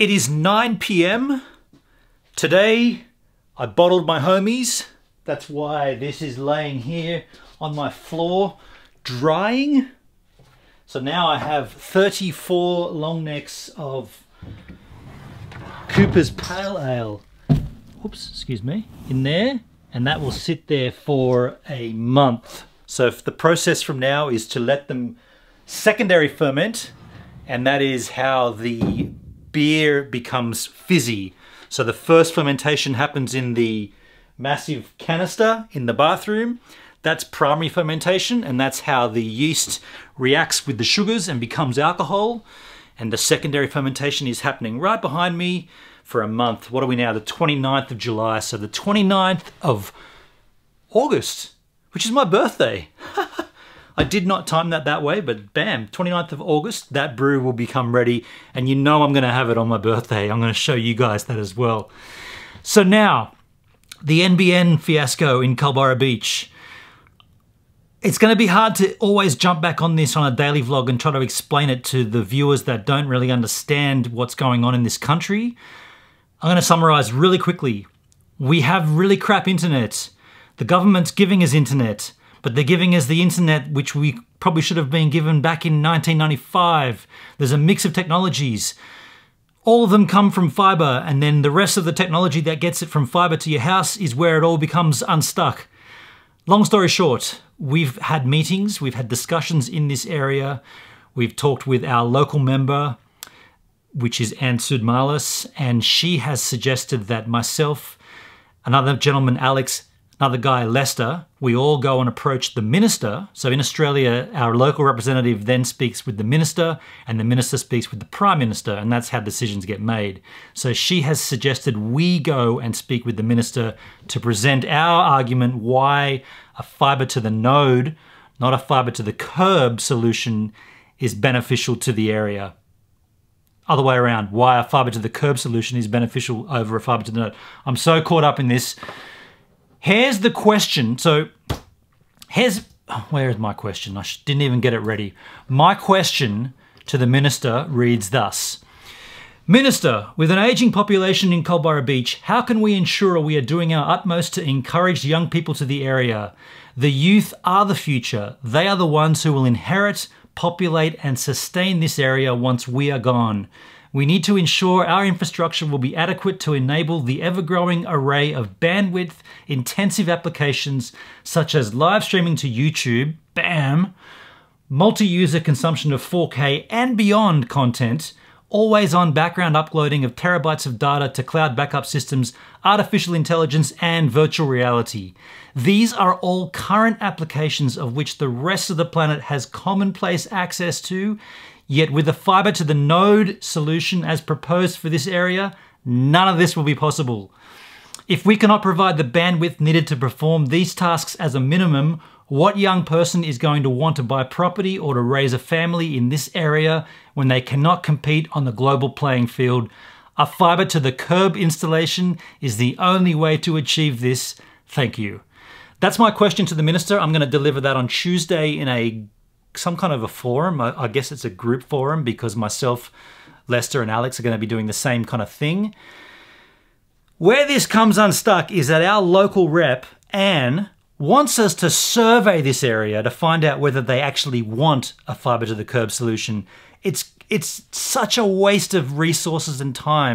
It is 9 p.m. Today, I bottled my homies. That's why this is laying here on my floor drying. So now I have 34 long necks of Cooper's Pale Ale. Oops, excuse me. In there. And that will sit there for a month. So the process from now is to let them secondary ferment. And that is how the beer becomes fizzy. So the first fermentation happens in the massive canister in the bathroom. That's primary fermentation, and that's how the yeast reacts with the sugars and becomes alcohol. And the secondary fermentation is happening right behind me for a month. What are we now? The 29th of July. So the 29th of August, which is my birthday. I did not time that that way, but bam, 29th of August, that brew will become ready. And you know I'm going to have it on my birthday. I'm going to show you guys that as well. So now, the NBN fiasco in Culburra Beach. It's going to be hard to always jump back on this on a daily vlog and try to explain it to the viewers that don't really understand what's going on in this country. I'm going to summarize really quickly. We have really crap internet. The government's giving us internet but they're giving us the internet which we probably should have been given back in 1995. There's a mix of technologies. All of them come from fiber, and then the rest of the technology that gets it from fiber to your house is where it all becomes unstuck. Long story short, we've had meetings, we've had discussions in this area, we've talked with our local member, which is Ann Sudmalis, and she has suggested that myself, another gentleman, Alex, another guy, Lester, we all go and approach the minister. So in Australia, our local representative then speaks with the minister, and the minister speaks with the prime minister, and that's how decisions get made. So she has suggested we go and speak with the minister to present our argument why a fibre to the node, not a fibre to the curb solution, is beneficial to the area other way around, why a fibre to the curb solution is beneficial over a fibre to the node. I'm so caught up in this Here's the question. So, here's where is my question? I didn't even get it ready. My question to the minister reads thus. Minister, with an ageing population in Culburra Beach, how can we ensure we are doing our utmost to encourage young people to the area? The youth are the future. They are the ones who will inherit, populate, and sustain this area once we are gone. We need to ensure our infrastructure will be adequate to enable the ever-growing array of bandwidth intensive applications such as live streaming to YouTube, BAM, multi-user consumption of 4K and beyond content, always on background uploading of terabytes of data to cloud backup systems, artificial intelligence, and virtual reality. These are all current applications of which the rest of the planet has commonplace access to, Yet with the fiber to the node solution as proposed for this area, none of this will be possible. If we cannot provide the bandwidth needed to perform these tasks as a minimum, what young person is going to want to buy property or to raise a family in this area when they cannot compete on the global playing field? A fiber to the curb installation is the only way to achieve this. Thank you. That's my question to the minister. I'm going to deliver that on Tuesday in a some kind of a forum. I, I guess it's a group forum because myself, Lester, and Alex are going to be doing the same kind of thing. Where this comes unstuck is that our local rep, Ann, wants us to survey this area to find out whether they actually want a fibre to the curb solution. It's, it's such a waste of resources and time.